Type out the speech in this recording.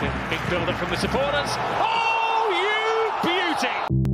The big build-up from the supporters. Oh, you beauty!